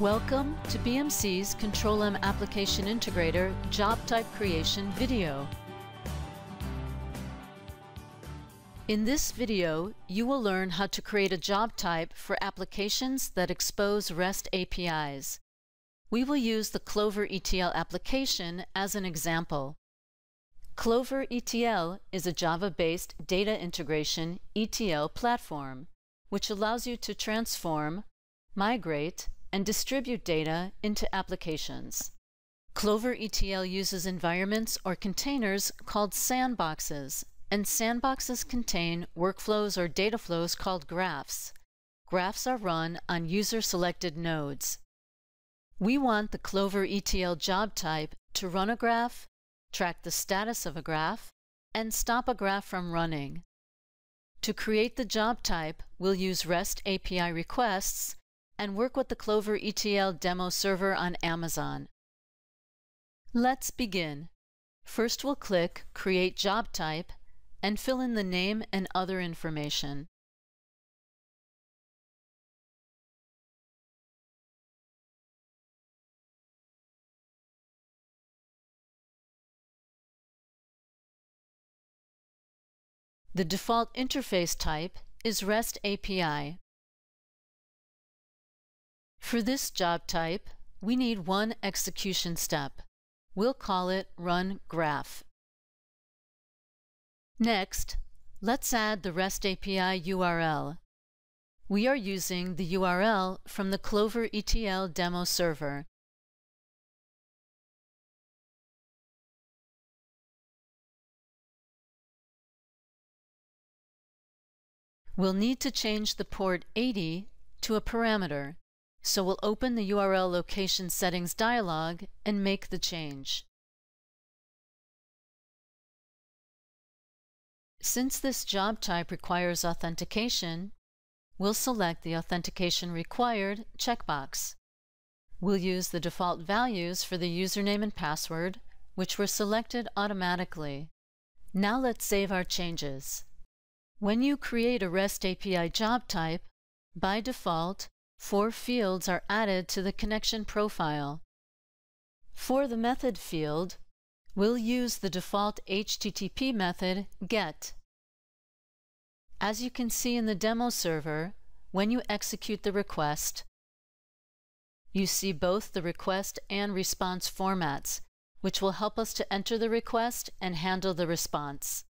Welcome to BMC's Control M Application Integrator Job Type Creation video. In this video, you will learn how to create a job type for applications that expose REST APIs. We will use the Clover ETL application as an example. Clover ETL is a Java-based data integration ETL platform, which allows you to transform, migrate, and distribute data into applications. Clover ETL uses environments or containers called sandboxes, and sandboxes contain workflows or data flows called graphs. Graphs are run on user-selected nodes. We want the Clover ETL job type to run a graph, track the status of a graph, and stop a graph from running. To create the job type, we'll use REST API requests and work with the Clover ETL demo server on Amazon. Let's begin. First we'll click Create Job Type and fill in the name and other information. The default interface type is REST API. For this job type, we need one execution step. We'll call it Run Graph. Next, let's add the REST API URL. We are using the URL from the Clover ETL demo server. We'll need to change the port 80 to a parameter. So we'll open the URL location settings dialog and make the change. Since this job type requires authentication, we'll select the Authentication Required checkbox. We'll use the default values for the username and password, which were selected automatically. Now let's save our changes. When you create a REST API job type, by default, four fields are added to the connection profile. For the method field, we'll use the default HTTP method GET. As you can see in the demo server, when you execute the request, you see both the request and response formats, which will help us to enter the request and handle the response.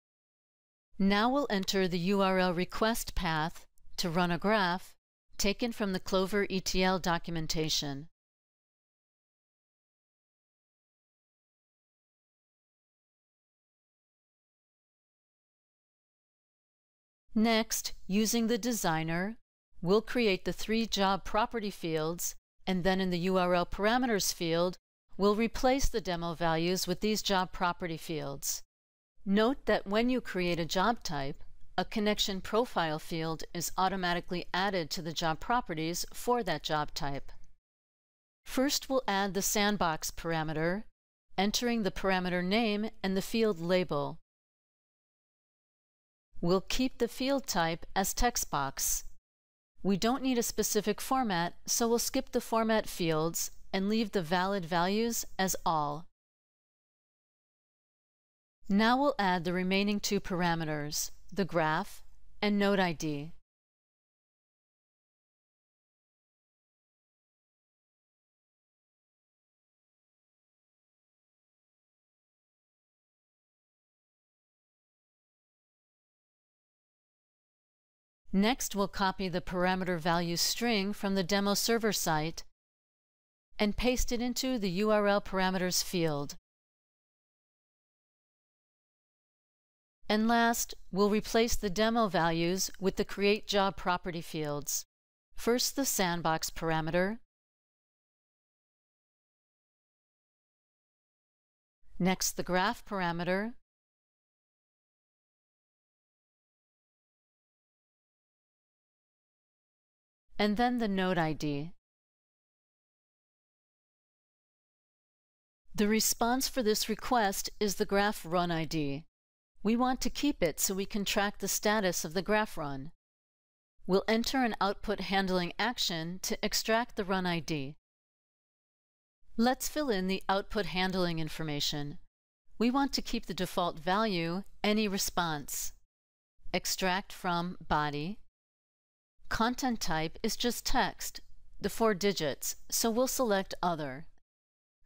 Now we'll enter the URL request path to run a graph taken from the Clover ETL documentation. Next, using the designer, we'll create the three job property fields, and then in the URL parameters field, we'll replace the demo values with these job property fields. Note that when you create a job type, a connection profile field is automatically added to the job properties for that job type. First, we'll add the sandbox parameter, entering the parameter name and the field label. We'll keep the field type as text box. We don't need a specific format, so we'll skip the format fields and leave the valid values as all. Now we'll add the remaining two parameters the graph, and node ID. Next, we'll copy the parameter value string from the demo server site and paste it into the URL parameters field. And last, we'll replace the demo values with the create job property fields. First the sandbox parameter, next the graph parameter, and then the node ID. The response for this request is the graph run ID. We want to keep it so we can track the status of the graph run. We'll enter an output handling action to extract the run ID. Let's fill in the output handling information. We want to keep the default value any response. Extract from body. Content type is just text, the four digits, so we'll select Other.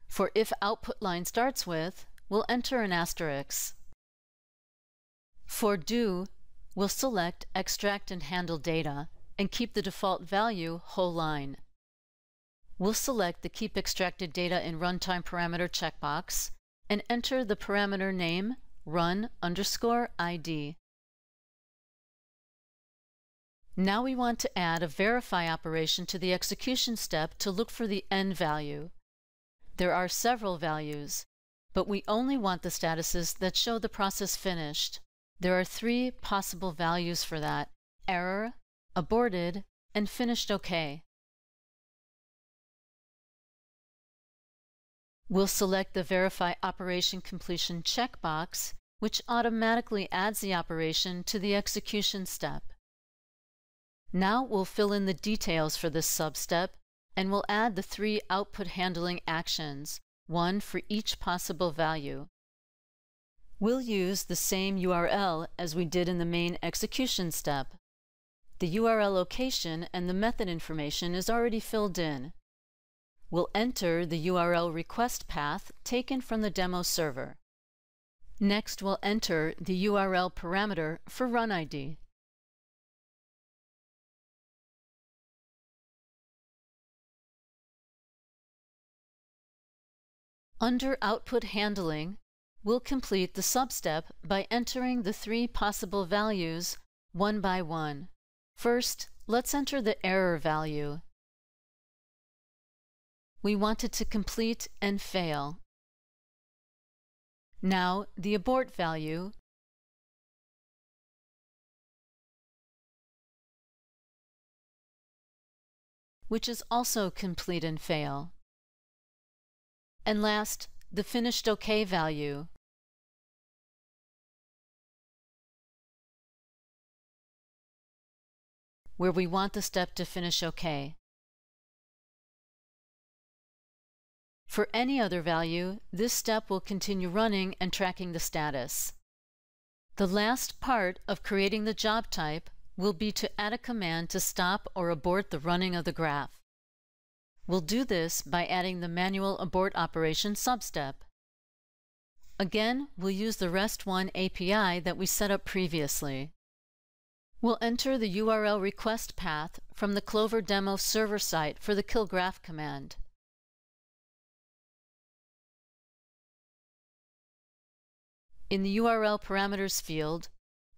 For if output line starts with, we'll enter an asterisk. For do, we'll select Extract and Handle Data and keep the default value whole line. We'll select the Keep Extracted Data in Runtime Parameter checkbox and enter the parameter name run underscore ID. Now we want to add a verify operation to the execution step to look for the end value. There are several values, but we only want the statuses that show the process finished. There are three possible values for that, error, aborted, and finished OK. We'll select the Verify Operation Completion checkbox, which automatically adds the operation to the execution step. Now we'll fill in the details for this substep, and we'll add the three output handling actions, one for each possible value. We'll use the same URL as we did in the main execution step. The URL location and the method information is already filled in. We'll enter the URL request path taken from the demo server. Next, we'll enter the URL parameter for run ID. Under Output Handling, we'll complete the substep by entering the three possible values one by one. First, let's enter the error value we want it to complete and fail. Now the abort value which is also complete and fail. And last, the finished OK value, where we want the step to finish OK. For any other value, this step will continue running and tracking the status. The last part of creating the job type will be to add a command to stop or abort the running of the graph. We'll do this by adding the manual abort operation substep. Again, we'll use the RESTful API that we set up previously. We'll enter the URL request path from the Clover demo server site for the killgraph command. In the URL parameters field,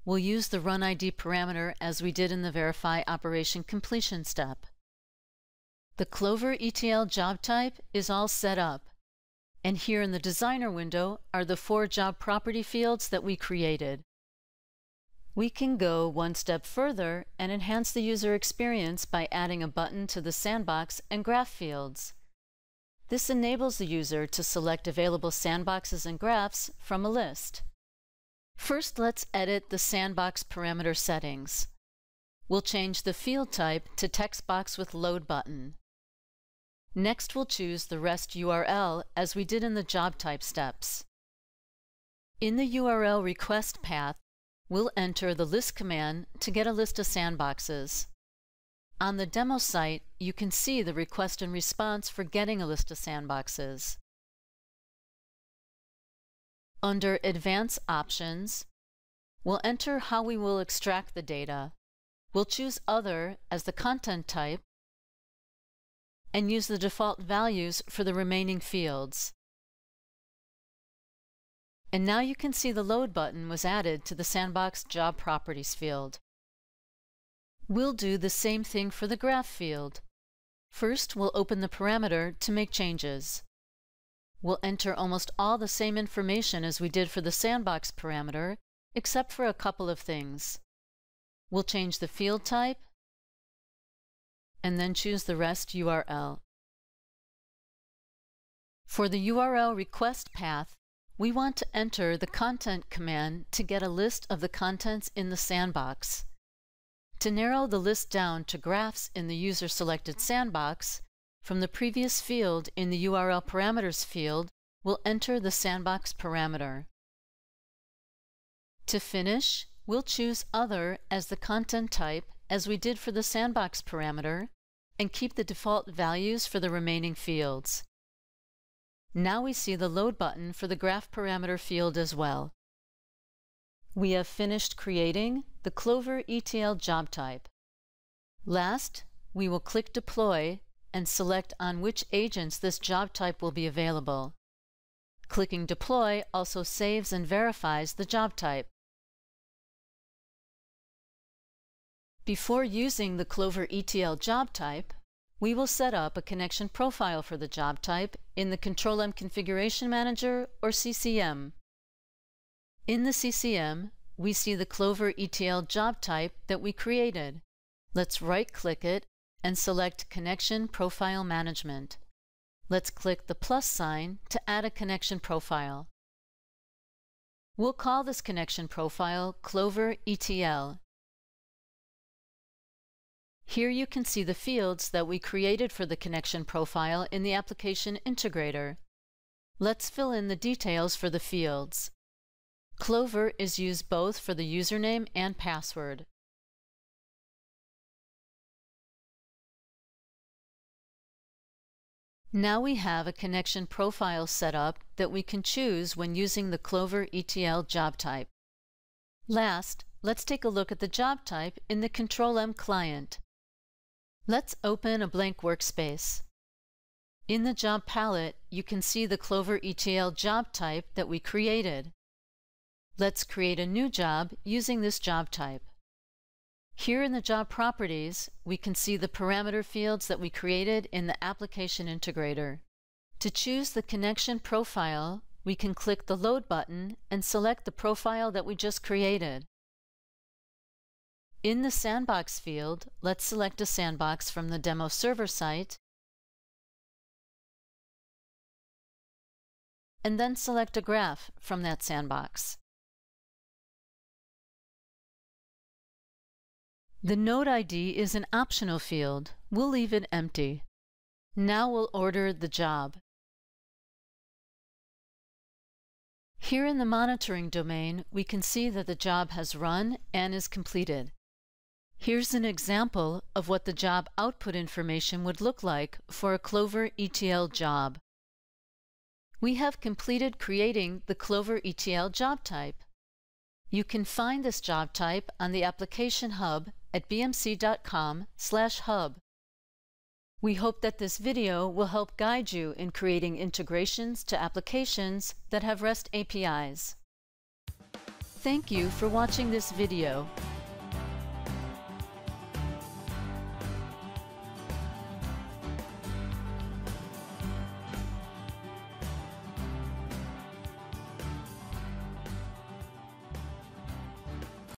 we'll use the runID parameter as we did in the verify operation completion step. The Clover ETL job type is all set up, and here in the designer window are the four job property fields that we created. We can go one step further and enhance the user experience by adding a button to the sandbox and graph fields. This enables the user to select available sandboxes and graphs from a list. First, let's edit the sandbox parameter settings. We'll change the field type to text box with load button. Next, we'll choose the REST URL as we did in the job type steps. In the URL request path, we'll enter the list command to get a list of sandboxes. On the demo site, you can see the request and response for getting a list of sandboxes. Under Advanced Options, we'll enter how we will extract the data. We'll choose Other as the content type and use the default values for the remaining fields. And now you can see the Load button was added to the Sandbox Job Properties field. We'll do the same thing for the graph field. First, we'll open the parameter to make changes. We'll enter almost all the same information as we did for the sandbox parameter, except for a couple of things. We'll change the field type, and then choose the REST URL. For the URL request path, we want to enter the content command to get a list of the contents in the sandbox. To narrow the list down to graphs in the user-selected sandbox, from the previous field in the URL parameters field, we'll enter the sandbox parameter. To finish, we'll choose Other as the content type as we did for the sandbox parameter and keep the default values for the remaining fields. Now we see the Load button for the graph parameter field as well. We have finished creating the Clover ETL job type. Last, we will click Deploy and select on which agents this job type will be available. Clicking Deploy also saves and verifies the job type. Before using the Clover ETL job type, we will set up a connection profile for the job type in the Control-M Configuration Manager or CCM. In the CCM, we see the Clover ETL job type that we created. Let's right-click it and select Connection Profile Management. Let's click the plus sign to add a connection profile. We'll call this connection profile Clover ETL here you can see the fields that we created for the connection profile in the application integrator. Let's fill in the details for the fields. Clover is used both for the username and password. Now we have a connection profile set up that we can choose when using the Clover ETL job type. Last, let's take a look at the job type in the Control-M client. Let's open a blank workspace. In the Job palette, you can see the Clover ETL job type that we created. Let's create a new job using this job type. Here in the Job Properties, we can see the parameter fields that we created in the Application Integrator. To choose the connection profile, we can click the Load button and select the profile that we just created. In the Sandbox field, let's select a sandbox from the demo server site and then select a graph from that sandbox. The node ID is an optional field. We'll leave it empty. Now we'll order the job. Here in the monitoring domain, we can see that the job has run and is completed. Here's an example of what the job output information would look like for a Clover ETL job. We have completed creating the Clover ETL job type. You can find this job type on the Application Hub at bmc.com/hub. We hope that this video will help guide you in creating integrations to applications that have REST APIs. Thank you for watching this video.